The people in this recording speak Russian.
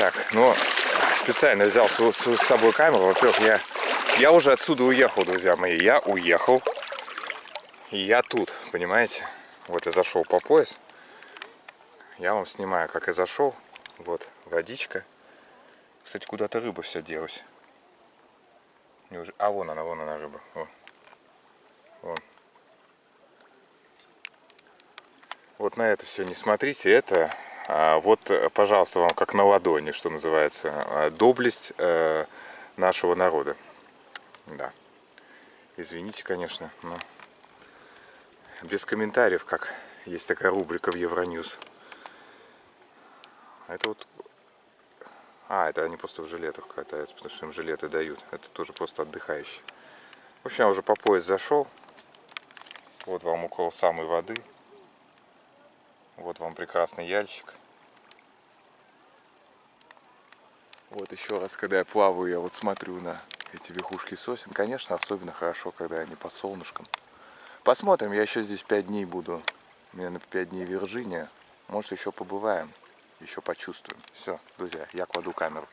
Так, ну, специально взял с, с- с собой камеру. Во-первых, я, я уже отсюда уехал, друзья мои. Я уехал. И я тут, понимаете? Вот я зашел по пояс. Я вам снимаю, как я зашел. Вот, водичка. Кстати, куда-то рыба все делась. А, вон она, вон она рыба. Вон. Вон. Вот на это все не смотрите. Это вот, э, пожалуйста, вам как на ладони, что называется, а, доблесть э, нашего народа. Да. Извините, конечно, но без комментариев, как есть такая рубрика в Евроньюз. А Это вот... А, это они просто в жилетах катаются, потому что им жилеты дают. Это тоже просто отдыхающие. В общем, я уже по пояс зашел. Вот вам около самой воды. Вот вам прекрасный яльщик. Вот еще раз, когда я плаваю, я вот смотрю на эти верхушки сосен. Конечно, особенно хорошо, когда они под солнышком. Посмотрим, я еще здесь 5 дней буду. Меня на 5 дней Вирджиния. Может, еще побываем, еще почувствуем. Все, друзья, я кладу камеру.